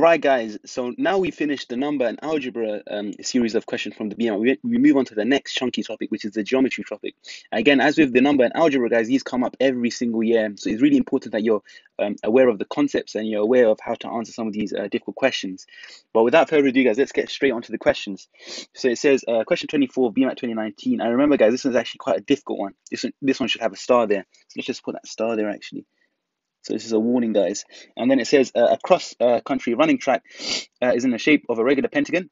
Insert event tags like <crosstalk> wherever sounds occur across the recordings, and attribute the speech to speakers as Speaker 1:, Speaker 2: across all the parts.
Speaker 1: All right, guys. So now we finished the number and algebra um, series of questions from the BM. We, we move on to the next chunky topic, which is the geometry topic. Again, as with the number and algebra, guys, these come up every single year. So it's really important that you're um, aware of the concepts and you're aware of how to answer some of these uh, difficult questions. But without further ado, guys, let's get straight onto the questions. So it says, uh, question 24, BMAT 2019. I remember, guys, this is actually quite a difficult one. This one, this one should have a star there. So let's just put that star there, actually. So this is a warning, guys. And then it says uh, a cross-country uh, running track uh, is in the shape of a regular pentagon.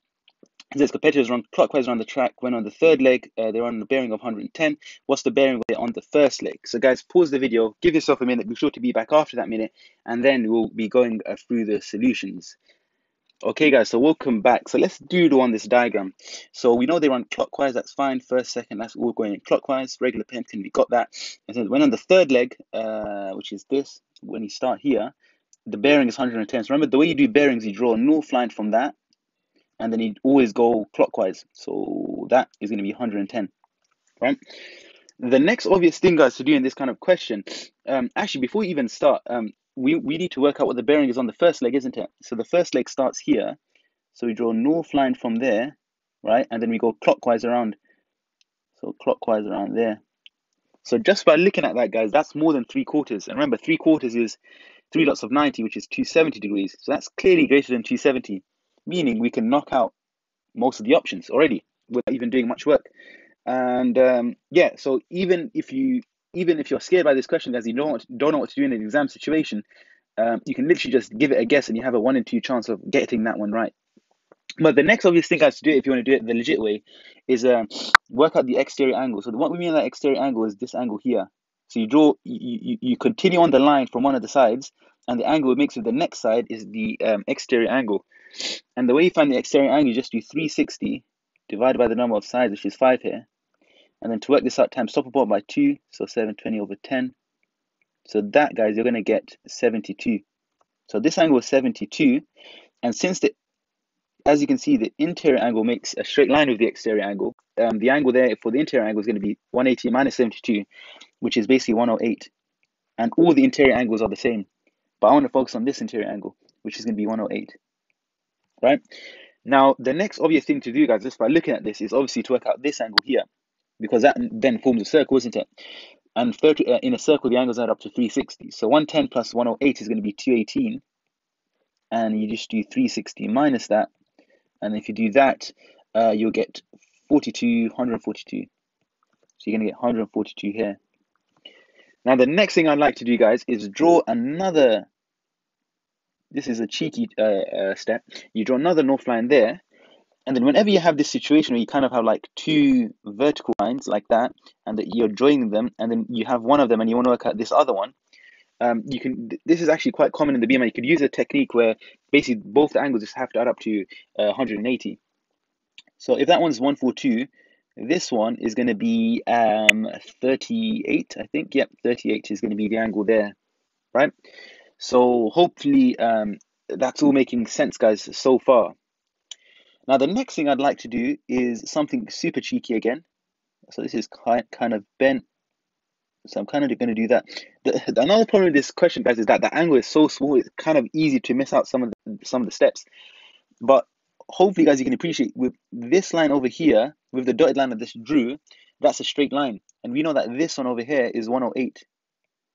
Speaker 1: It says competitors run clockwise around the track. When on the third leg, uh, they're on the bearing of 110. What's the bearing on the first leg? So guys, pause the video, give yourself a minute. Be sure to be back after that minute, and then we'll be going uh, through the solutions. Okay, guys, so welcome back. So let's do on this diagram. So we know they run clockwise, that's fine. First, second, that's all going clockwise. Regular pentagon, we got that. And so when on the third leg, uh, which is this, when you start here, the bearing is 110. So remember, the way you do bearings, you draw a north line from that, and then you always go clockwise. So that is going to be 110, right? The next obvious thing, guys, to do in this kind of question, um, actually, before you even start, um, we, we need to work out what the bearing is on the first leg, isn't it? So the first leg starts here. So we draw north line from there, right? And then we go clockwise around. So clockwise around there. So just by looking at that, guys, that's more than three quarters. And remember, three quarters is three lots of 90, which is 270 degrees. So that's clearly greater than 270, meaning we can knock out most of the options already without even doing much work. And um, yeah, so even if you even if you're scared by this question, guys, you don't don't know what to do in an exam situation, um, you can literally just give it a guess, and you have a one in two chance of getting that one right. But the next obvious thing, guys, to do if you want to do it the legit way is um, work out the exterior angle. So what we mean by exterior angle is this angle here. So you draw, you, you, you continue on the line from one of the sides, and the angle it makes with the next side is the um, exterior angle. And the way you find the exterior angle, you just do 360 divided by the number of sides, which is 5 here. And then to work this out, times top by 2, so 720 over 10. So that, guys, you're going to get 72. So this angle is 72. And since the as you can see, the interior angle makes a straight line with the exterior angle. Um, the angle there for the interior angle is going to be 180 minus 72, which is basically 108. And all the interior angles are the same. But I want to focus on this interior angle, which is going to be 108. Right? Now, the next obvious thing to do, guys, just by looking at this, is obviously to work out this angle here. Because that then forms a circle, isn't it? And 30, uh, in a circle, the angles add up to 360. So 110 plus 108 is going to be 218. And you just do 360 minus that, and if you do that, uh, you'll get 42, 142. So you're going to get 142 here. Now, the next thing I'd like to do, guys, is draw another. This is a cheeky uh, uh, step. You draw another north line there. And then whenever you have this situation where you kind of have like two vertical lines like that, and that you're joining them, and then you have one of them and you want to work out this other one, um, you can. This is actually quite common in the BMI. You could use a technique where basically both the angles just have to add up to uh, 180. So if that one's 142, this one is going to be um, 38, I think. Yep, 38 is going to be the angle there, right? So hopefully um, that's all making sense, guys, so far. Now, the next thing I'd like to do is something super cheeky again. So this is kind of bent so I'm kind of going to do that. The, another problem with this question, guys, is that the angle is so small. It's kind of easy to miss out some of the, some of the steps. But hopefully, guys, you can appreciate with this line over here, with the dotted line that this drew, that's a straight line. And we know that this one over here is 108.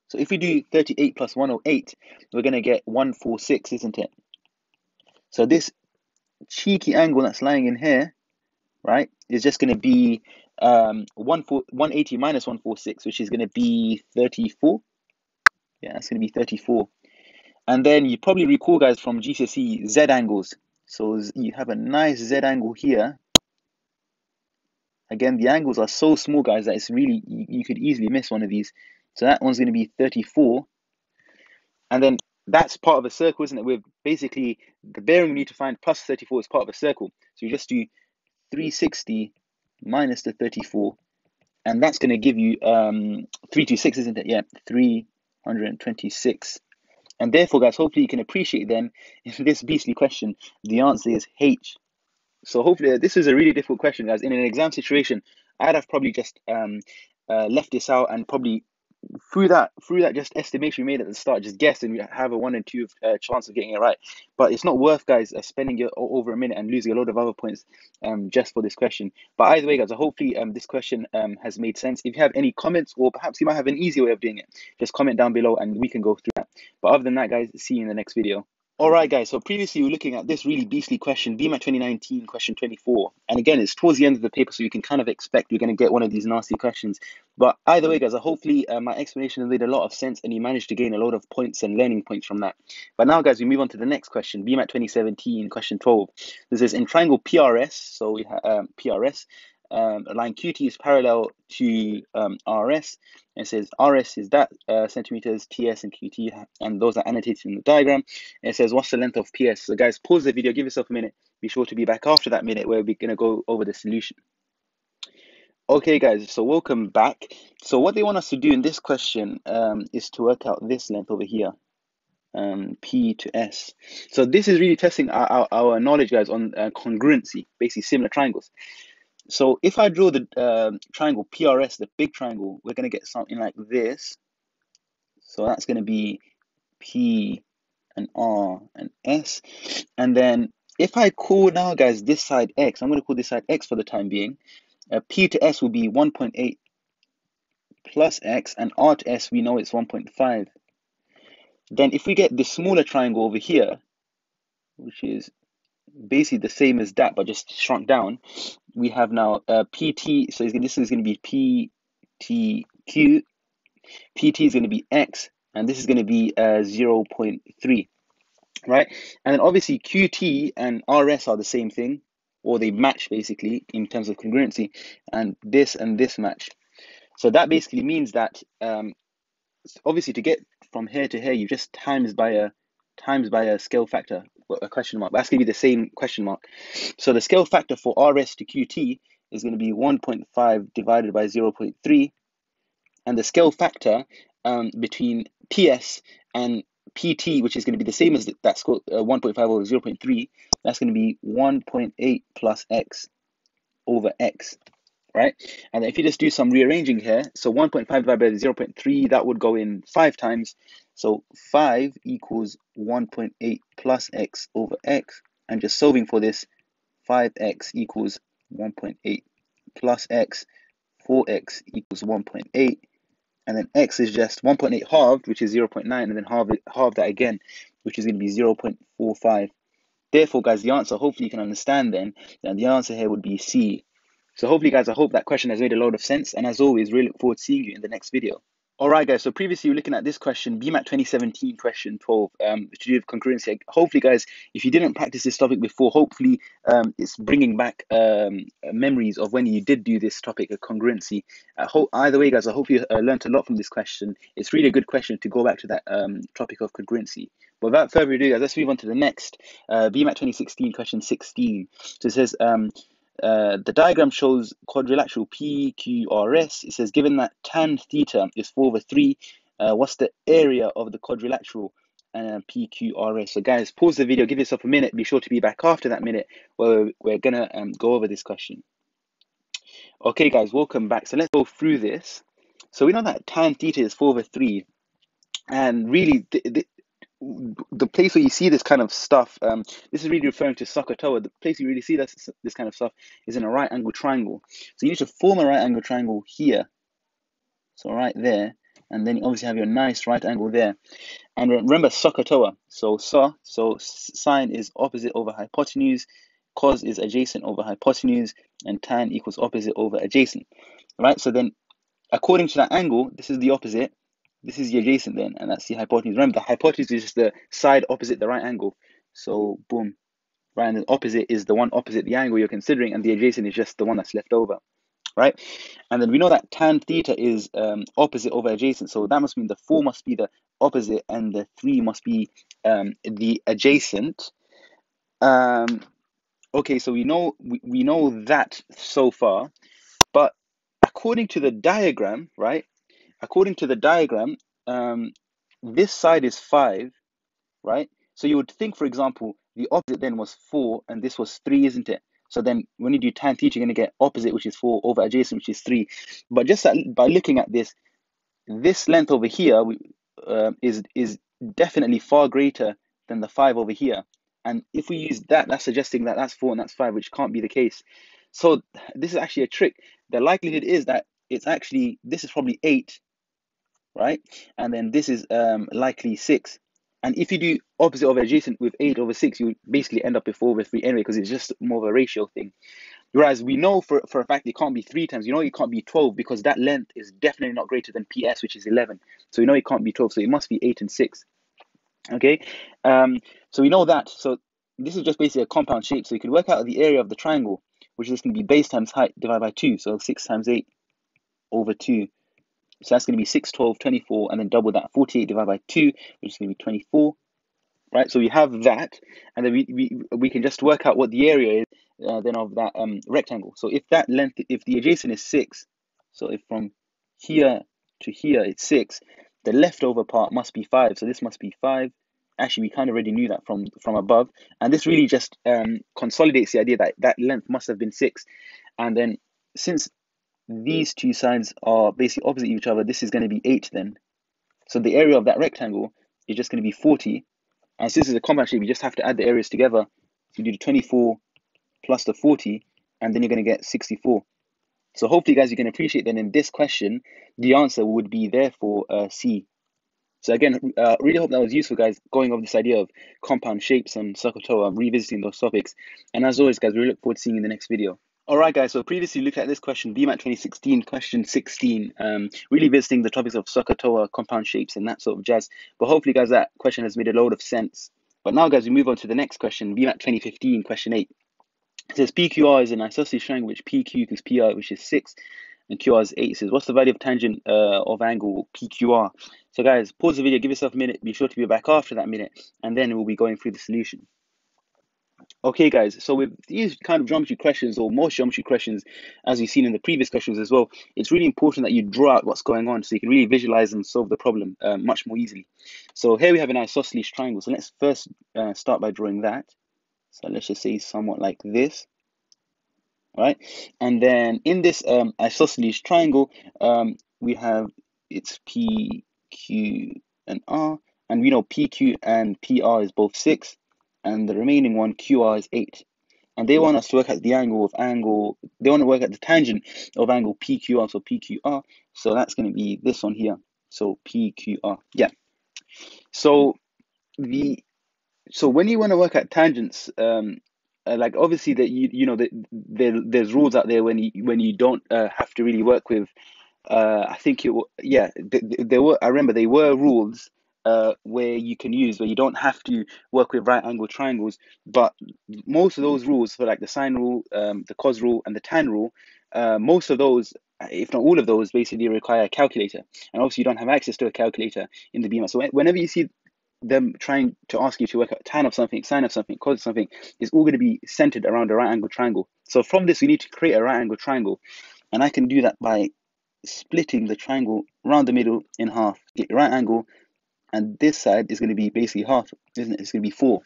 Speaker 1: So if we do 38 plus 108, we're going to get 146, isn't it? So this cheeky angle that's lying in here, right, is just going to be um, 180 minus 146, which is going to be 34. Yeah, it's going to be 34. And then you probably recall, guys, from GCSE Z angles. So you have a nice Z angle here. Again, the angles are so small, guys, that it's really, you could easily miss one of these. So that one's going to be 34. And then that's part of a circle, isn't it? With basically the bearing we need to find plus 34 is part of a circle. So you just do 360 minus the 34 and that's going to give you um 326 isn't it yeah 326 and therefore guys hopefully you can appreciate then <laughs> in this beastly question the answer is h so hopefully this is a really difficult question guys in an exam situation i'd have probably just um uh, left this out and probably through that through that just estimation we made at the start, just guess and we have a one and two uh, chance of getting it right. But it's not worth, guys, uh, spending it over a minute and losing a lot of other points um, just for this question. But either way, guys, hopefully um, this question um, has made sense. If you have any comments or perhaps you might have an easier way of doing it, just comment down below and we can go through that. But other than that, guys, see you in the next video. All right, guys. So previously we were looking at this really beastly question, BMAT 2019, question 24. And again, it's towards the end of the paper, so you can kind of expect you're going to get one of these nasty questions. But either way, guys, hopefully uh, my explanation made a lot of sense and you managed to gain a lot of points and learning points from that. But now, guys, we move on to the next question, BMAT 2017, question 12. This is in triangle PRS, so we have um, PRS, um, line QT is parallel to um, RS. It says RS is that uh, centimeters, TS and QT, and those are annotated in the diagram. And it says what's the length of PS. So guys, pause the video, give yourself a minute. Be sure to be back after that minute where we're gonna go over the solution. Okay, guys, so welcome back. So what they want us to do in this question um, is to work out this length over here, um, P to S. So this is really testing our, our, our knowledge, guys, on uh, congruency, basically similar triangles. So if I draw the uh, triangle PRS, the big triangle, we're going to get something like this. So that's going to be P and R and S. And then if I call now, guys, this side X, I'm going to call this side X for the time being. Uh, P to S will be 1.8 plus X, and R to S, we know it's 1.5. Then if we get the smaller triangle over here, which is basically the same as that, but just shrunk down, we have now uh, PT. So this is going to be PTQ. PT is going to be X, and this is going to be uh, 0.3, right? And then obviously QT and RS are the same thing, or they match basically in terms of congruency, and this and this match. So that basically means that um, obviously to get from here to here, you just times by a times by a scale factor a question mark. That's going to be the same question mark. So the scale factor for RS to QT is going to be 1.5 divided by 0.3. And the scale factor um, between TS and PT, which is going to be the same as that score, uh, 1.5 over 0.3, that's going to be 1.8 plus x over x, right? And if you just do some rearranging here, so 1.5 divided by 0.3, that would go in five times. So 5 equals 1.8 plus x over x. And just solving for this, 5x equals 1.8 plus x, 4x equals 1.8. And then x is just 1.8 halved, which is 0 0.9, and then halve, halve that again, which is going to be 0 0.45. Therefore, guys, the answer, hopefully you can understand then, that the answer here would be C. So hopefully, guys, I hope that question has made a lot of sense. And as always, really look forward to seeing you in the next video. All right, guys. So previously, we are looking at this question, BMAT 2017 question 12, um, to do with congruency. Hopefully, guys, if you didn't practice this topic before, hopefully um, it's bringing back um, memories of when you did do this topic of congruency. I hope, either way, guys, I hope you uh, learned a lot from this question. It's really a good question to go back to that um, topic of congruency. But without further ado, guys, let's move on to the next uh, BMAT 2016 question 16. So it says, um, uh, the diagram shows quadrilateral PQRS. It says given that tan theta is 4 over 3, uh, what's the area of the quadrilateral uh, PQRS? So guys, pause the video, give yourself a minute. Be sure to be back after that minute where we're going to um, go over this question. Okay, guys, welcome back. So let's go through this. So we know that tan theta is 4 over 3. And really, th th the place where you see this kind of stuff, um, this is really referring to SOHCAHTOA. The place you really see this, this kind of stuff is in a right angle triangle. So you need to form a right angle triangle here. So right there. And then you obviously have your nice right angle there. And remember SOHCAHTOA. So so, so sine is opposite over hypotenuse, cos is adjacent over hypotenuse, and tan equals opposite over adjacent. Right? So then according to that angle, this is the opposite this is the adjacent then, and that's the hypotenuse. Remember, the hypotenuse is just the side opposite the right angle. So, boom. Right, and the opposite is the one opposite the angle you're considering, and the adjacent is just the one that's left over. Right? And then we know that tan theta is um, opposite over adjacent. So that must mean the 4 must be the opposite, and the 3 must be um, the adjacent. Um, okay, so we know we, we know that so far, but according to the diagram, right, according to the diagram, um, this side is 5, right? So you would think, for example, the opposite then was 4 and this was 3, isn't it? So then when you do tan theta, you're going to get opposite, which is 4, over adjacent, which is 3. But just by looking at this, this length over here uh, is is definitely far greater than the 5 over here. And if we use that, that's suggesting that that's 4 and that's 5, which can't be the case. So this is actually a trick. The likelihood is that it's actually, this is probably 8, right? And then this is um, likely 6. And if you do opposite of adjacent with 8 over 6, you basically end up with 4 over 3 anyway, because it's just more of a ratio thing. Whereas we know for, for a fact it can't be 3 times. You know it can't be 12 because that length is definitely not greater than PS, which is 11. So we know it can't be 12. So it must be 8 and 6. Okay, um, so we know that. So this is just basically a compound shape. So you could work out the area of the triangle, which is going to be base times height divided by 2. So 6 times 8 over 2. So that's going to be 6, 12, 24, and then double that. 48 divided by 2, which is going to be 24. Right, so we have that, and then we, we, we can just work out what the area is uh, then of that um, rectangle. So if that length, if the adjacent is 6, so if from here to here it's 6, the leftover part must be 5. So this must be 5. Actually, we kind of already knew that from, from above. And this really just um, consolidates the idea that that length must have been 6. And then since these two sides are basically opposite each other, this is going to be 8 then. So the area of that rectangle is just going to be 40. And since it's a compound shape, you just have to add the areas together. So you do the 24 plus the 40, and then you're going to get 64. So hopefully, guys, you can appreciate that in this question, the answer would be therefore uh, C. So again, uh, really hope that was useful, guys, going over this idea of compound shapes and SOHCAHTOA, revisiting those topics. And as always, guys, we look forward to seeing you in the next video. All right, guys, so previously looked at this question, BMAT 2016, question 16, um, really visiting the topics of SOHCAHTOA, compound shapes, and that sort of jazz. But hopefully, guys, that question has made a load of sense. But now, guys, we move on to the next question, BMAT 2015, question 8. It says PQR is an isosceles triangle which PQ equals PR, which is 6, and QR is 8. It says, what's the value of tangent uh, of angle PQR? So guys, pause the video, give yourself a minute, be sure to be back after that minute, and then we'll be going through the solution. Okay guys, so with these kind of geometry questions, or most geometry questions, as you've seen in the previous questions as well, it's really important that you draw out what's going on so you can really visualize and solve the problem uh, much more easily. So here we have an isosceles triangle, so let's first uh, start by drawing that. So let's just say somewhat like this. Right, and then in this um, isosceles triangle, um, we have its P, Q, and R, and we know PQ and PR is both 6, and the remaining one, QR, is 8. And they want us to work at the angle of angle, they want to work at the tangent of angle PQR, so PQR, so that's going to be this one here, so PQR, yeah. So the so when you want to work at tangents, um, uh, like obviously that you you know that there there's rules out there when you when you don't uh, have to really work with. Uh, I think it yeah th- there were I remember there were rules uh, where you can use where you don't have to work with right angle triangles, but most of those rules for like the sine rule, um, the cos rule, and the tan rule, uh, most of those if not all of those, basically require a calculator. And obviously, you don't have access to a calculator in the BMAT. So whenever you see them trying to ask you to work out tan of something, sine of something, cos of something is all going to be centered around a right angle triangle. So from this, we need to create a right angle triangle. And I can do that by splitting the triangle around the middle in half. Get the right angle, and this side is going to be basically half, isn't it? It's going to be four.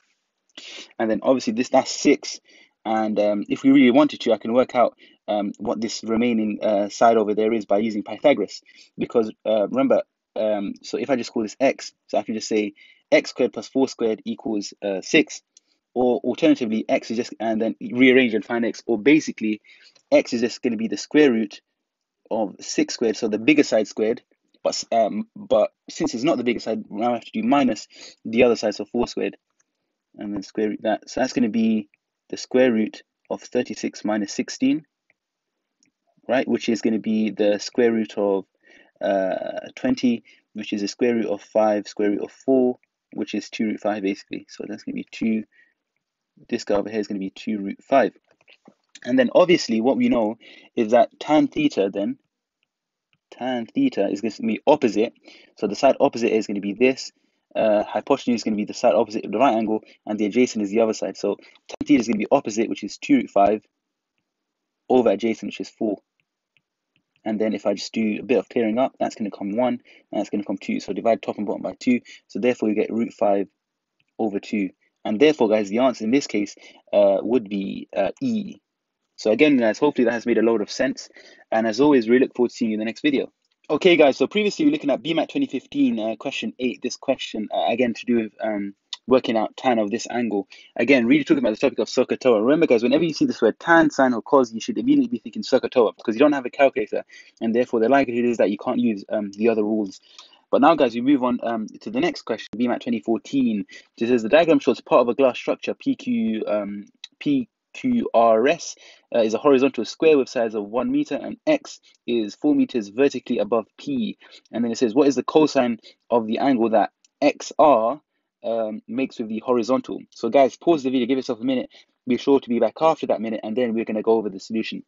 Speaker 1: And then obviously this that's six. And um, if we really wanted to, I can work out um, what this remaining uh, side over there is by using Pythagoras. Because uh, remember, um, so if I just call this x, so I can just say x squared plus 4 squared equals uh, 6 or alternatively x is just and then rearrange and find x or basically x is just going to be the square root of 6 squared so the bigger side squared but um but since it's not the bigger side now I have to do minus the other side so 4 squared and then square root that so that's going to be the square root of 36 minus 16 right which is going to be the square root of uh, 20 which is the square root of 5 square root of 4 which is 2 root 5 basically. So that's going to be 2, this guy over here is going to be 2 root 5. And then obviously what we know is that tan theta then, tan theta is going to be opposite. So the side opposite is going to be this. Uh, hypotenuse is going to be the side opposite of the right angle, and the adjacent is the other side. So tan theta is going to be opposite, which is 2 root 5, over adjacent, which is 4. And then if I just do a bit of clearing up, that's going to come 1, and that's going to come 2. So divide top and bottom by 2. So therefore, you get root 5 over 2. And therefore, guys, the answer in this case uh, would be uh, E. So again, guys, hopefully that has made a lot of sense. And as always, really look forward to seeing you in the next video. Okay, guys, so previously we were looking at BMAT 2015, uh, question 8, this question, uh, again, to do with um, working out tan of this angle. Again, really talking about the topic of SOHCAHTOA. Remember, guys, whenever you see this word tan, sine, or cos, you should immediately be thinking SOHCAHTOA because you don't have a calculator, and therefore the likelihood is that you can't use um, the other rules. But now, guys, we move on um, to the next question, BMAT 2014. It says the diagram shows part of a glass structure, PQ, um, QRS uh, is a horizontal square with size of 1 meter and X is 4 meters vertically above P. And then it says, what is the cosine of the angle that XR um, makes with the horizontal? So guys, pause the video, give yourself a minute. Be sure to be back after that minute and then we're going to go over the solution.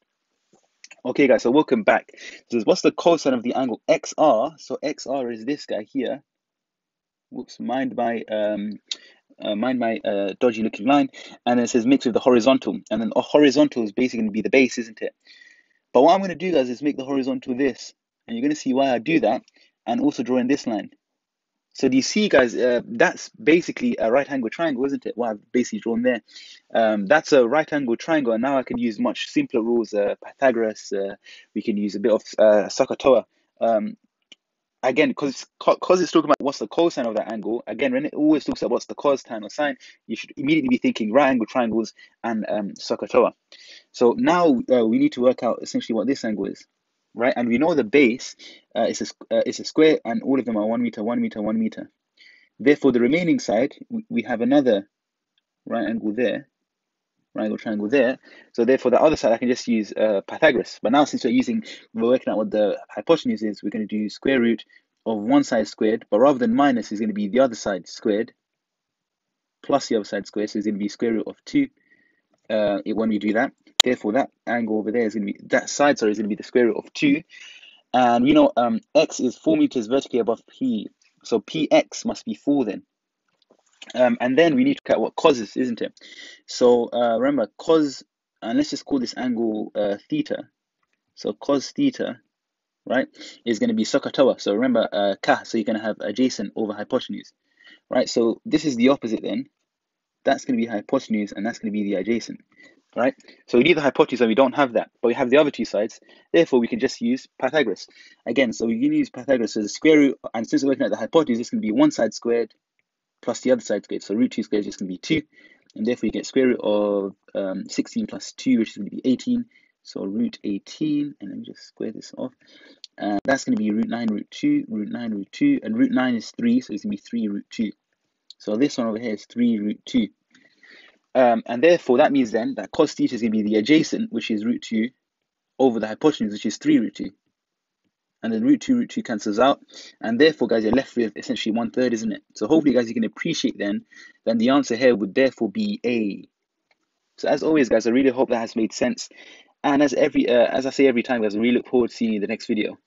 Speaker 1: Okay guys, so welcome back. So what's the cosine of the angle XR? So XR is this guy here. Whoops, mind my um, uh, mind my uh, dodgy looking line, and then it says mix with the horizontal, and then a horizontal is basically going to be the base, isn't it? But what I'm going to do, guys, is make the horizontal this, and you're going to see why I do that, and also draw in this line. So do you see, guys, uh, that's basically a right angle triangle, isn't it? What I've basically drawn there. Um, that's a right angle triangle, and now I can use much simpler rules, uh, Pythagoras, uh, we can use a bit of uh, SOHCAHTOA. Um, again, because because it's talking about what's the cosine of that angle. Again, when it always talks about what's the cos, tan, or sine, you should immediately be thinking right angle triangles and um, SOHCAHTOA. So now uh, we need to work out essentially what this angle is, right? And we know the base uh, is a uh, is a square, and all of them are one meter, one meter, one meter. Therefore, the remaining side we have another right angle there, right angle triangle there. So therefore, the other side I can just use uh, Pythagoras. But now since we're using, we're working out what the hypotenuse is, we're going to do square root of one side squared, but rather than minus, is going to be the other side squared plus the other side squared. So it's going to be square root of 2 uh, when we do that. Therefore, that angle over there is going to be, that side, sorry, is going to be the square root of 2. And we know um, x is 4 meters vertically above p. So px must be 4 then. Um, and then we need to look at what causes, isn't it? So uh, remember, cos, and let's just call this angle uh, theta. So cos theta, right, is going to be SOHCAHTOA. So remember, uh, ka, so you're going to have adjacent over hypotenuse, right? So this is the opposite then. That's going to be hypotenuse, and that's going to be the adjacent, right? So we need the hypotenuse, and we don't have that, but we have the other two sides. Therefore, we can just use Pythagoras. Again, so we can use Pythagoras. So the square root, and since we're looking at the hypotenuse, it's going to be one side squared plus the other side squared. So root 2 squared is going to be 2. And therefore you get square root of um, 16 plus 2, which is going to be 18. So root 18, and let me just square this off. And that's going to be root 9 root 2, root 9 root 2, and root 9 is 3, so it's going to be 3 root 2. So this one over here is 3 root 2. Um, and therefore that means then that cos theta is going to be the adjacent, which is root 2, over the hypotenuse, which is 3 root 2 and then root 2, root 2 cancels out. And therefore, guys, you're left with essentially one third, isn't it? So hopefully, guys, you can appreciate then, then the answer here would therefore be A. So as always, guys, I really hope that has made sense. And as every, uh, as I say every time, guys, I really look forward to seeing you in the next video.